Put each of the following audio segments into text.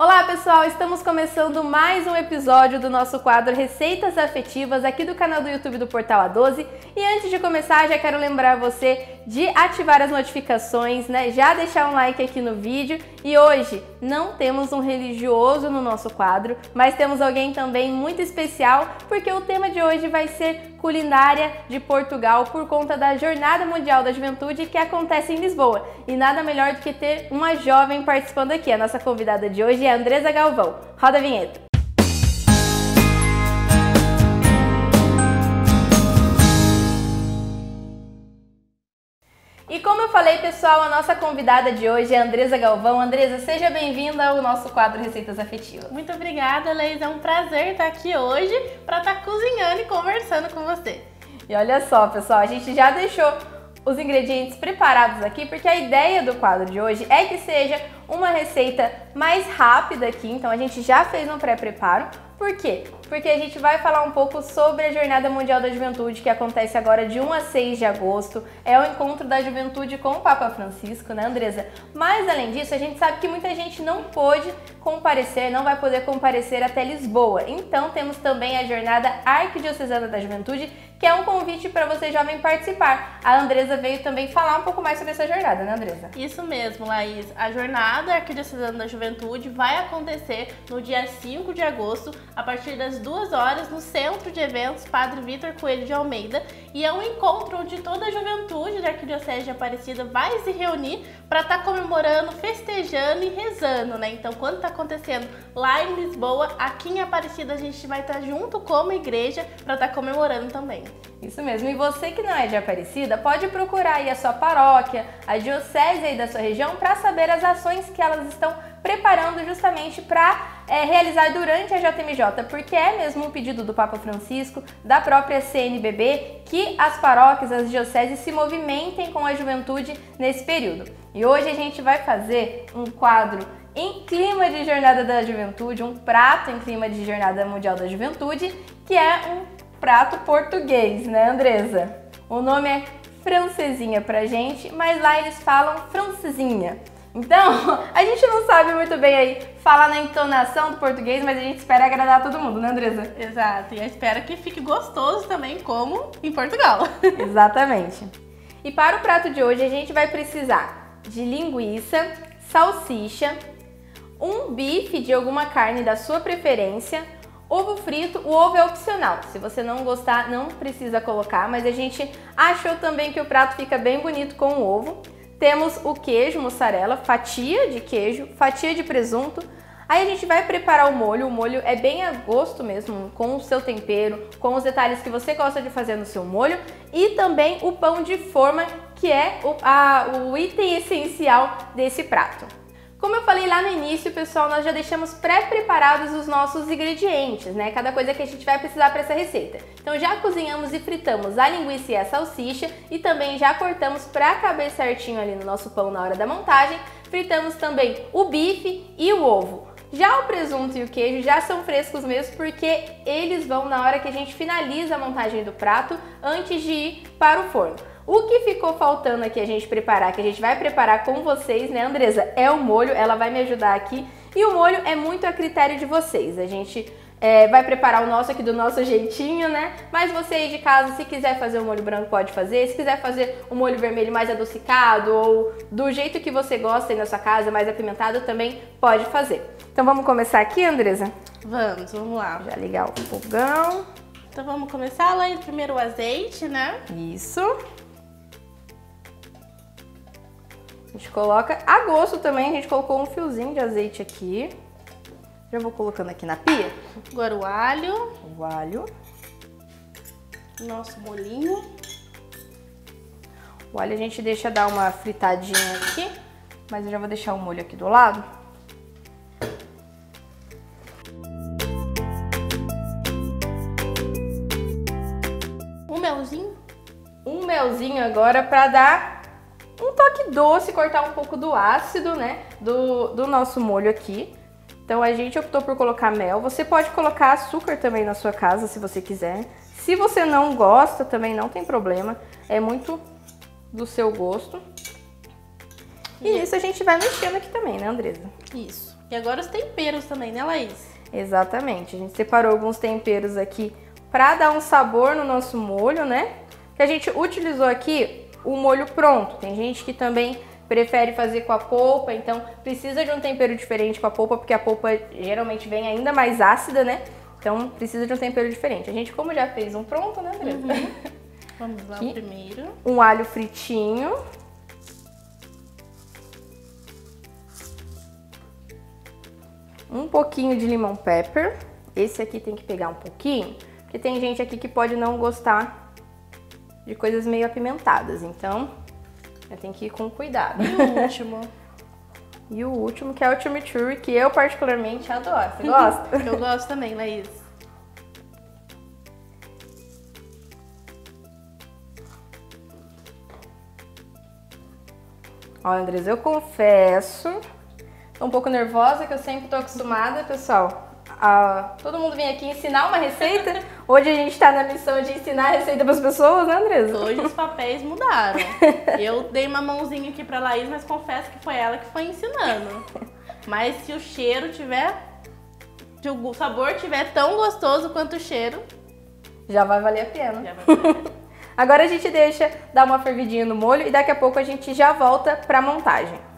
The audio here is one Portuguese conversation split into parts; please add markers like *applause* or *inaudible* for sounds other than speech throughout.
Olá pessoal, estamos começando mais um episódio do nosso quadro Receitas Afetivas aqui do canal do YouTube do Portal A12. E antes de começar, já quero lembrar você de ativar as notificações, né? Já deixar um like aqui no vídeo. E hoje não temos um religioso no nosso quadro, mas temos alguém também muito especial, porque o tema de hoje vai ser culinária de Portugal por conta da Jornada Mundial da Juventude que acontece em Lisboa. E nada melhor do que ter uma jovem participando aqui. A nossa convidada de hoje é Andresa Galvão. Roda a vinheta. Falei, pessoal, a nossa convidada de hoje é Andresa Galvão. Andresa, seja bem-vinda ao nosso quadro Receitas Afetivas. Muito obrigada, Leis. É um prazer estar aqui hoje para estar cozinhando e conversando com você. E olha só, pessoal, a gente já deixou os ingredientes preparados aqui, porque a ideia do quadro de hoje é que seja uma receita mais rápida aqui, então a gente já fez um pré-preparo, por quê? Porque a gente vai falar um pouco sobre a Jornada Mundial da Juventude, que acontece agora de 1 a 6 de agosto. É o encontro da juventude com o Papa Francisco, né, Andresa? Mas, além disso, a gente sabe que muita gente não pôde comparecer, não vai poder comparecer até Lisboa. Então, temos também a Jornada Arquidiocesana da Juventude, que é um convite para você jovem participar. A Andresa veio também falar um pouco mais sobre essa jornada, né, Andresa? Isso mesmo, Laís. A Jornada Arquidiocesana da Juventude vai acontecer no dia 5 de agosto, a partir das 2 horas, no Centro de Eventos Padre Vitor Coelho de Almeida. E é um encontro onde toda a juventude da Arquidiocese de Aparecida vai se reunir para estar tá comemorando, festejando e rezando, né? Então, quando está acontecendo lá em Lisboa, aqui em Aparecida a gente vai estar tá junto como igreja para estar tá comemorando também. Isso mesmo. E você que não é de Aparecida, pode procurar aí a sua paróquia, a diocese aí da sua região para saber as ações que elas estão preparando justamente para é, realizar durante a JMJ, porque é mesmo um pedido do Papa Francisco, da própria CNBB, que as paróquias, as dioceses se movimentem com a juventude nesse período. E hoje a gente vai fazer um quadro em clima de Jornada da Juventude, um prato em clima de Jornada Mundial da Juventude, que é um prato português, né, Andresa? O nome é francesinha pra gente, mas lá eles falam francesinha. Então, *laughs* a gente não sabe muito bem aí falar na entonação do português, mas a gente espera agradar todo mundo, né, Andresa? Exato, e eu espero que fique gostoso também, como em Portugal. *laughs* Exatamente. E para o prato de hoje, a gente vai precisar de linguiça, salsicha, um bife de alguma carne da sua preferência, ovo frito, o ovo é opcional. Se você não gostar, não precisa colocar, mas a gente achou também que o prato fica bem bonito com o ovo. Temos o queijo mussarela, fatia de queijo, fatia de presunto. Aí a gente vai preparar o molho. O molho é bem a gosto mesmo, com o seu tempero, com os detalhes que você gosta de fazer no seu molho. E também o pão de forma, que é o, a, o item essencial desse prato. Como eu falei lá no início, pessoal, nós já deixamos pré-preparados os nossos ingredientes, né? Cada coisa que a gente vai precisar para essa receita. Então já cozinhamos e fritamos a linguiça e a salsicha e também já cortamos para caber certinho ali no nosso pão na hora da montagem. Fritamos também o bife e o ovo. Já o presunto e o queijo já são frescos mesmo porque eles vão na hora que a gente finaliza a montagem do prato antes de ir para o forno. O que ficou faltando aqui a gente preparar, que a gente vai preparar com vocês, né, Andresa? É o molho, ela vai me ajudar aqui. E o molho é muito a critério de vocês. A gente é, vai preparar o nosso aqui do nosso jeitinho, né? Mas você aí de casa, se quiser fazer o molho branco, pode fazer. Se quiser fazer o molho vermelho mais adocicado ou do jeito que você gosta aí na sua casa, mais apimentado, também pode fazer. Então vamos começar aqui, Andresa? Vamos, vamos lá. Já ligar o fogão. Então vamos começar lá primeiro o azeite, né? Isso. A gente coloca a gosto também, a gente colocou um fiozinho de azeite aqui. Já vou colocando aqui na pia. Agora o alho. O alho. Nosso molinho. O alho a gente deixa dar uma fritadinha aqui, mas eu já vou deixar o molho aqui do lado. Um melzinho. Um melzinho agora para dar um toque doce, cortar um pouco do ácido, né, do, do nosso molho aqui. Então a gente optou por colocar mel. Você pode colocar açúcar também na sua casa, se você quiser. Se você não gosta, também não tem problema. É muito do seu gosto. E isso a gente vai mexendo aqui também, né, Andresa? Isso. E agora os temperos também, né, Laís? Exatamente. A gente separou alguns temperos aqui para dar um sabor no nosso molho, né? Que a gente utilizou aqui o molho pronto. Tem gente que também prefere fazer com a polpa, então precisa de um tempero diferente com a polpa, porque a polpa geralmente vem ainda mais ácida, né? Então precisa de um tempero diferente. A gente, como já fez um pronto, né, Andressa? Uhum. *laughs* Vamos lá Aqui. primeiro. Um alho fritinho. Um pouquinho de limão pepper. Esse aqui tem que pegar um pouquinho, porque tem gente aqui que pode não gostar de coisas meio apimentadas, então eu tenho que ir com cuidado. E o último. *laughs* E o último, que é o chimichurri, que eu particularmente adoro. Você gosta? *laughs* Eu gosto também, Laís. Olha, Andres, eu confesso, tô um pouco nervosa, que eu sempre tô acostumada, pessoal. A todo mundo vem aqui ensinar uma receita. *laughs* Hoje a gente tá na missão de ensinar a receita para as pessoas, né, Andresa? Hoje os papéis mudaram. *laughs* Eu dei uma mãozinha aqui pra Laís, mas confesso que foi ela que foi ensinando. Mas se o cheiro tiver. Se o sabor tiver tão gostoso quanto o cheiro, Já vai valer a pena. já vai. *laughs* Agora a gente deixa dar uma fervidinha no molho e daqui a pouco a gente já volta pra montagem.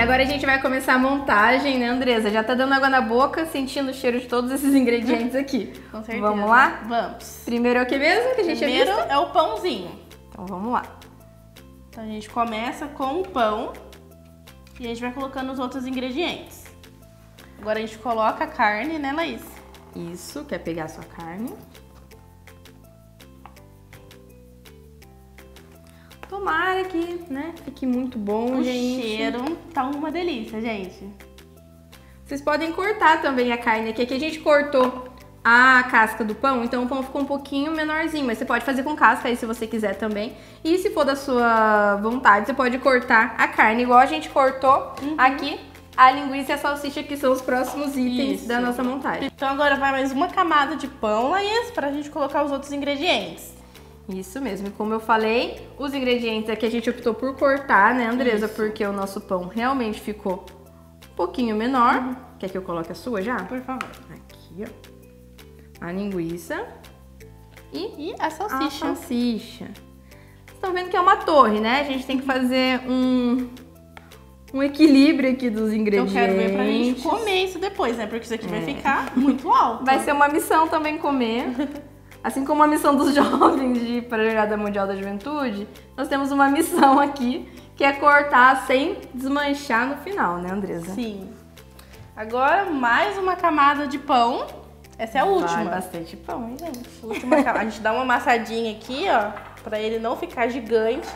E agora a gente vai começar a montagem, né, Andresa? Já tá dando água na boca, sentindo o cheiro de todos esses ingredientes aqui. *laughs* Com certeza. Vamos lá? Vamos. Primeiro é o que mesmo que a gente Primeiro avisa? é o pãozinho. Então vamos lá. Então a gente começa com o pão e a gente vai colocando os outros ingredientes. Agora a gente coloca a carne, né, Laís? Isso, quer pegar a sua carne. Tomara que, né, fique muito bom, O gente. cheiro tá uma delícia, gente. Vocês podem cortar também a carne aqui. Aqui a gente cortou a casca do pão, então o pão ficou um pouquinho menorzinho, mas você pode fazer com casca aí se você quiser também. E se for da sua vontade, você pode cortar a carne igual a gente cortou aqui a linguiça e a salsicha, que são os próximos itens Isso. da nossa montagem. Então agora vai mais uma camada de pão, Laís, pra gente colocar os outros ingredientes. Isso mesmo, e como eu falei, os ingredientes aqui a gente optou por cortar, né, Andresa? Isso. Porque o nosso pão realmente ficou um pouquinho menor. Quer que eu coloque a sua já? Por favor. Aqui, ó. A linguiça e E a a salsicha. salsicha. Vocês estão vendo que é uma torre, né? A gente tem que fazer um, um equilíbrio aqui dos Eu ingredientes. quero ver pra gente comer isso depois, né? Porque isso aqui vai É. ficar muito alto. Vai ser uma missão também comer. *laughs* Assim como a missão dos *laughs* jovens de ir para a Jornada Mundial da Juventude, nós temos uma missão aqui que é cortar sem desmanchar no final, né, Andresa? Sim. Agora mais uma camada de pão. Essa é a última. Vai bastante pão, hein, gente? Última camada. A gente dá uma amassadinha aqui, ó, pra ele não ficar gigante.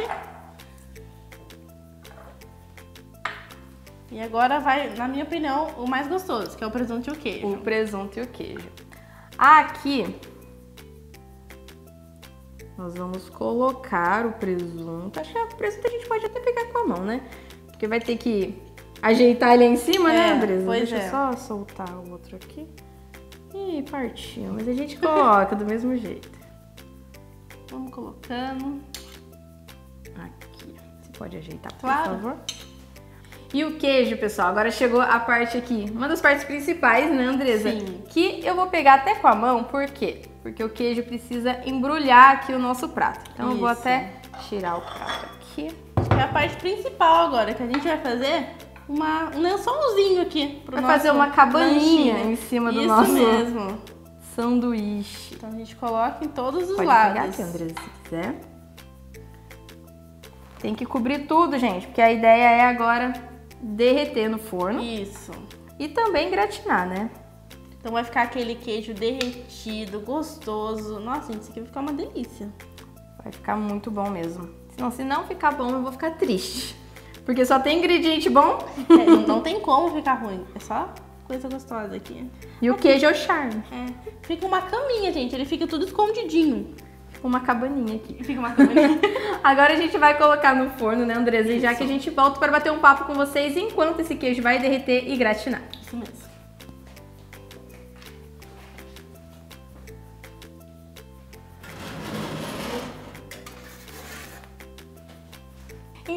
E agora vai, na minha opinião, o mais gostoso, que é o presunto e o queijo. O presunto e o queijo. Aqui nós vamos colocar o presunto. Acho que o presunto a gente pode até pegar com a mão, né? Porque vai ter que ajeitar ele em cima, né, É, Andresa? pois Deixa eu é. só soltar o outro aqui. Ih, partiu. Mas a gente coloca do mesmo jeito. Vamos colocando. Aqui. Você pode ajeitar, por Claro. favor? E o queijo, pessoal, agora chegou a parte aqui, uma das partes principais, né, Andresa? Sim. Que eu vou pegar até com a mão, por quê? Porque o queijo precisa embrulhar aqui o nosso prato. Então eu vou Isso. até tirar o prato aqui. É a parte principal agora, que a gente vai fazer uma, um lençolzinho aqui. Pro Vai fazer uma cabaninha lanchinho. em cima do Isso nosso mesmo. sanduíche. Então a gente coloca em todos os Pode lados. pegar aqui, Andresa, se quiser. Tem que cobrir tudo, gente, porque a ideia é agora derreter no forno Isso. e também gratinar, né? Então vai ficar aquele queijo derretido, gostoso. Nossa, gente, isso aqui vai ficar uma delícia. Vai ficar muito bom mesmo. Senão, se não ficar bom, eu vou ficar triste. Porque só tem ingrediente bom É, não, não tem como ficar ruim. É só coisa gostosa aqui. e o queijo é o charme. É. Fica uma caminha, gente. Ele fica tudo escondidinho. Fica uma cabaninha aqui. Fica uma caminha. *laughs* Agora a gente vai colocar no forno, né, Andresa? E já que a gente volta para bater um papo com vocês enquanto esse queijo vai derreter e gratinar. Isso mesmo.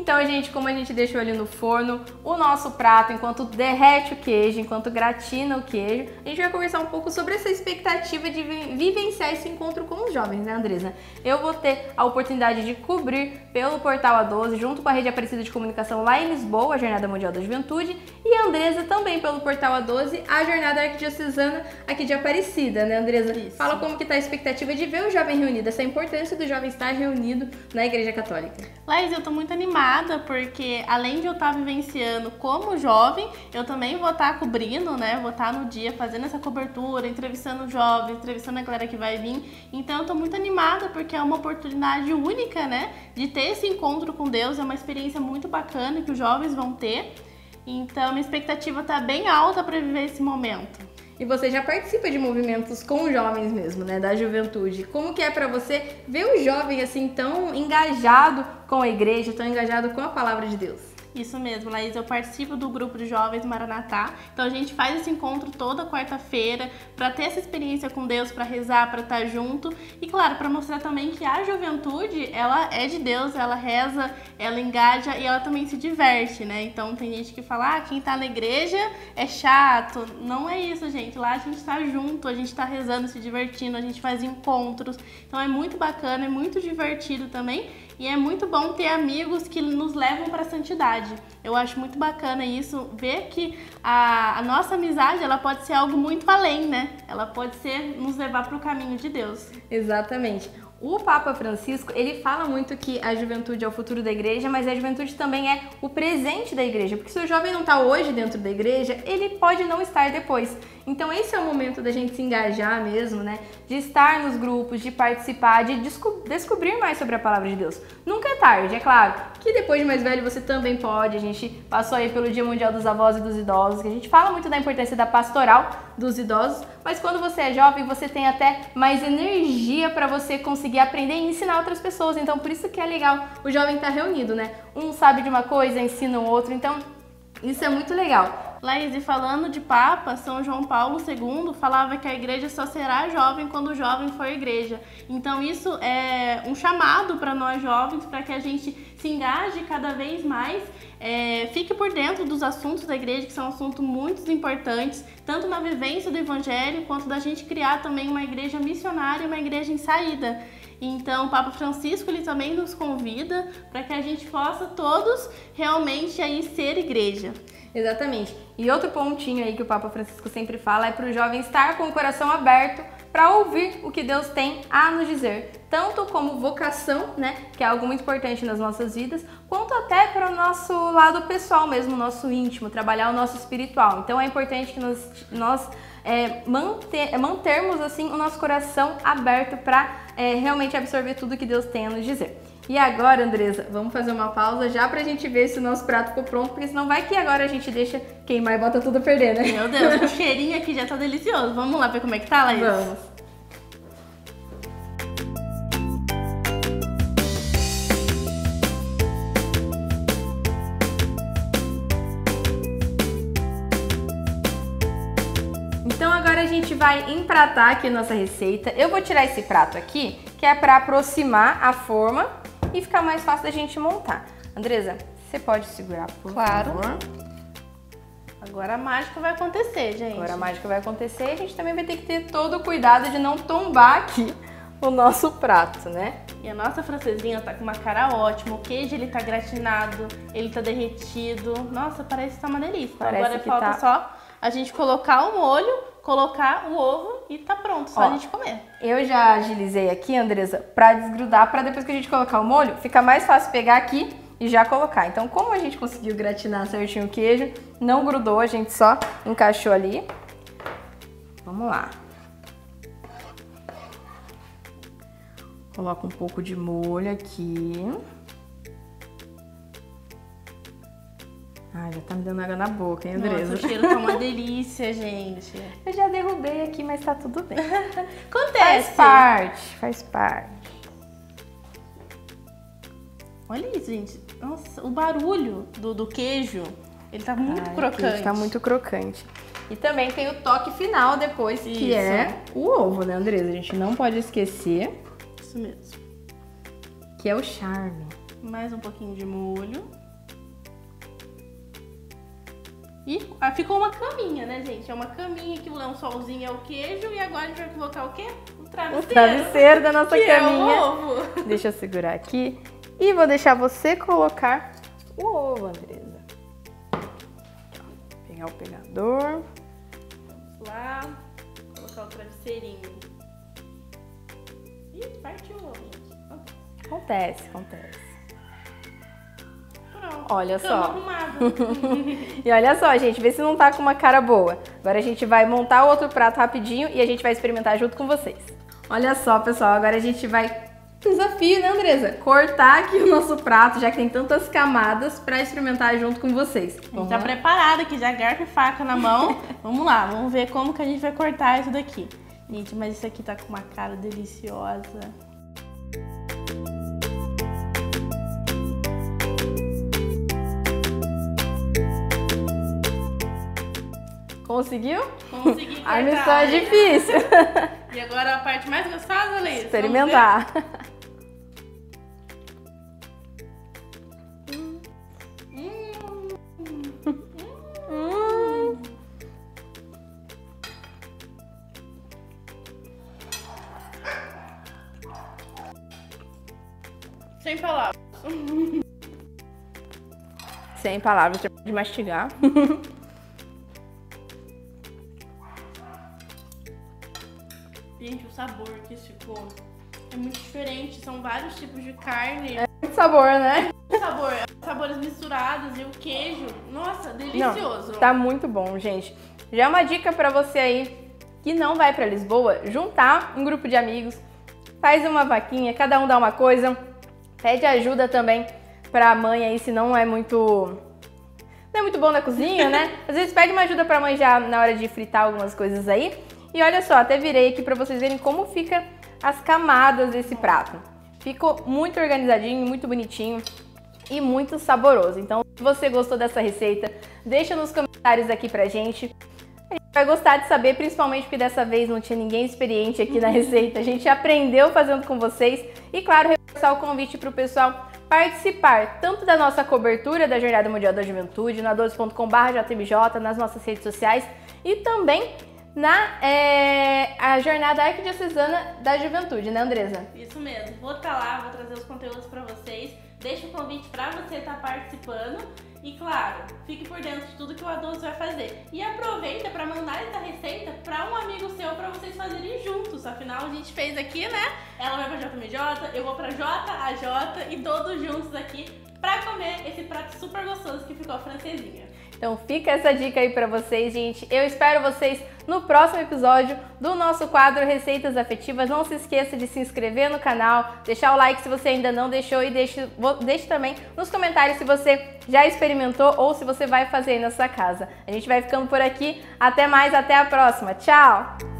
Então, gente, como a gente deixou ali no forno, o nosso prato, enquanto derrete o queijo, enquanto gratina o queijo, a gente vai conversar um pouco sobre essa expectativa de vivenciar esse encontro com os jovens, né, Andresa? Eu vou ter a oportunidade de cobrir pelo Portal A12, junto com a Rede Aparecida de Comunicação lá em Lisboa, a Jornada Mundial da Juventude, e a Andresa também pelo Portal A12, a Jornada Arquidiocesana aqui de Aparecida, né, Andresa? Isso. Fala como que tá a expectativa de ver o jovem reunido, essa importância do jovem estar reunido na Igreja Católica. Laís, eu tô muito animada porque além de eu estar tá vivenciando como jovem, eu também vou estar tá cobrindo, né? Vou estar tá no dia fazendo essa cobertura, entrevistando jovens, entrevistando a galera que vai vir. Então eu tô muito animada porque é uma oportunidade única, né? De ter esse encontro com Deus, é uma experiência muito bacana que os jovens vão ter. Então, minha expectativa está bem alta para viver esse momento. E você já participa de movimentos com jovens mesmo, né, da juventude. Como que é para você ver o jovem assim tão engajado com a igreja, tão engajado com a palavra de Deus? Isso mesmo, Laís. Eu participo do grupo de jovens Maranatá. Então a gente faz esse encontro toda quarta-feira para ter essa experiência com Deus, para rezar, para estar tá junto e claro, para mostrar também que a juventude, ela é de Deus, ela reza, ela engaja e ela também se diverte, né? Então tem gente que fala: "Ah, quem tá na igreja é chato". Não é isso, gente. Lá a gente tá junto, a gente tá rezando, se divertindo, a gente faz encontros. Então é muito bacana, é muito divertido também. E é muito bom ter amigos que nos levam para a santidade. Eu acho muito bacana isso, ver que a, a, nossa amizade ela pode ser algo muito além, né? Ela pode ser nos levar para o caminho de Deus. Exatamente. O Papa Francisco, ele fala muito que a juventude é o futuro da igreja, mas a juventude também é o presente da igreja, porque se o jovem não está hoje dentro da igreja, ele pode não estar depois. Então esse é o momento da gente se engajar mesmo, né? De estar nos grupos, de participar, de desco descobrir mais sobre a palavra de Deus. Nunca é tarde, é claro. Que depois de mais velho você também pode. A gente passou aí pelo Dia Mundial dos Avós e dos Idosos, que a gente fala muito da importância da pastoral dos idosos, mas quando você é jovem, você tem até mais energia para você conseguir aprender e ensinar outras pessoas. Então por isso que é legal o jovem estar tá reunido, né? Um sabe de uma coisa, ensina o outro. Então isso é muito legal. Laís, e falando de Papa, São João Paulo II falava que a igreja só será jovem quando o jovem for igreja. Então isso é um chamado para nós jovens, para que a gente se engaje cada vez mais, é, fique por dentro dos assuntos da igreja, que são assuntos muito importantes, tanto na vivência do evangelho, quanto da gente criar também uma igreja missionária, uma igreja em saída. Então, o Papa Francisco ele também nos convida para que a gente possa todos realmente aí ser igreja. Exatamente. E outro pontinho aí que o Papa Francisco sempre fala é para o jovem estar com o coração aberto para ouvir o que Deus tem a nos dizer, tanto como vocação, né, que é algo muito importante nas nossas vidas, quanto até para o nosso lado pessoal mesmo, nosso íntimo, trabalhar o nosso espiritual. Então é importante que nós, nós é, manter, é, mantermos assim o nosso coração aberto para é, realmente absorver tudo que Deus tem a nos dizer. E agora, Andresa, vamos fazer uma pausa já pra gente ver se o nosso prato ficou pronto, porque senão vai que agora a gente deixa queimar e bota tudo a perder, né? Meu Deus, o cheirinho aqui já tá delicioso. Vamos lá ver como é que tá, Laís? Vamos. Vai empratar aqui a nossa receita. Eu vou tirar esse prato aqui, que é para aproximar a forma e ficar mais fácil da gente montar. Andresa, você pode segurar, por claro. favor? Agora a mágica vai acontecer, gente. Agora a mágica vai acontecer e a gente também vai ter que ter todo o cuidado de não tombar aqui *laughs* o nosso prato, né? E a nossa francesinha tá com uma cara ótima, o queijo ele tá gratinado, ele tá derretido. Nossa, parece que tá uma delícia. Parece Agora falta tá... só a gente colocar o molho, colocar o ovo e tá pronto, só Ó, a gente comer. Eu já agilizei aqui, Andresa, pra desgrudar, pra depois que a gente colocar o molho, fica mais fácil pegar aqui e já colocar. Então, como a gente conseguiu gratinar certinho o queijo, não grudou, a gente só encaixou ali. Vamos lá. Coloca um pouco de molho aqui. Ai, já tá me dando água na boca, hein, Andresa? Nossa, o cheiro tá uma delícia, gente. *laughs* Eu já derrubei aqui, mas tá tudo bem. *laughs* Acontece. Faz parte, faz parte. Olha isso, gente. Nossa, o barulho do, do queijo, ele tá muito Ai, crocante. Tá muito crocante. E também tem o toque final depois, isso. que é o ovo, né, Andresa? A gente não pode esquecer. Isso mesmo. Que é o charme. Mais um pouquinho de molho. E ah, ficou uma caminha, né, gente? É uma caminha que o solzinho é o queijo e agora a gente vai colocar o quê? O travesseiro. O travesseiro da nossa caminha. É o ovo. Deixa eu segurar aqui. E vou deixar você colocar o ovo, Andresa. Pegar o pegador. Vamos lá. Colocar o travesseirinho. Ih, partiu o ovo. Acontece, acontece. Pronto. Olha só. Arrumado. *laughs* e olha só, gente, vê se não tá com uma cara boa. Agora a gente vai montar o outro prato rapidinho e a gente vai experimentar junto com vocês. Olha só, pessoal, agora a gente vai *laughs* desafio, né, Andresa? Cortar aqui o nosso prato, já que tem tantas camadas, para experimentar junto com vocês. A gente tá preparada aqui, já garfo e faca na mão. *laughs* vamos lá, vamos ver como que a gente vai cortar isso daqui. Gente, mas isso aqui tá com uma cara deliciosa. Conseguiu? Consegui cortar. A missão é difícil. *laughs* E agora a parte mais gostosa, Leis? Experimentar. Hum. Sem palavras. Sem palavras, de mastigar. *laughs* São vários tipos de carne. É muito sabor, né? O sabor, sabores misturados e o queijo. Nossa, delicioso. Não, tá muito bom, gente. Já é uma dica para você aí que não vai para Lisboa, juntar um grupo de amigos, faz uma vaquinha, cada um dá uma coisa, pede ajuda também pra mãe aí se não é muito não é muito bom na cozinha, né? *laughs* Às vezes pede uma ajuda pra mãe já na hora de fritar algumas coisas aí. E olha só, até virei aqui para vocês verem como fica as camadas desse prato. Ficou muito organizadinho, muito bonitinho e muito saboroso. Então, se você gostou dessa receita, deixa nos comentários aqui pra gente. A gente vai gostar de saber, principalmente porque dessa vez não tinha ninguém experiente aqui na *laughs* receita. A gente aprendeu fazendo com vocês. E claro, reforçar o convite para o pessoal participar tanto da nossa cobertura da Jornada Mundial da Juventude, na 12.com.br, nas nossas redes sociais e também na é, a jornada arquidiocesana da juventude, né, Andresa? Isso mesmo. Vou estar tá lá, vou trazer os conteúdos para vocês. Deixo o convite para você estar tá participando. E claro, fique por dentro de tudo que o A12 vai fazer. E aproveita para mandar essa receita para um amigo seu para vocês fazerem juntos. Afinal, a gente fez aqui, né? Ela vai para JMJ, eu vou para JAJ e todos juntos aqui para comer esse prato super gostoso que ficou francesinha. Então fica essa dica aí para vocês, gente. Eu espero vocês no próximo episódio do nosso quadro Receitas Afetivas. Não se esqueça de se inscrever no canal, deixar o like se você ainda não deixou e deixe, deixe também nos comentários se você já experimentou ou se você vai fazer aí na sua casa. A gente vai ficando por aqui. Até mais, até a próxima. Tchau!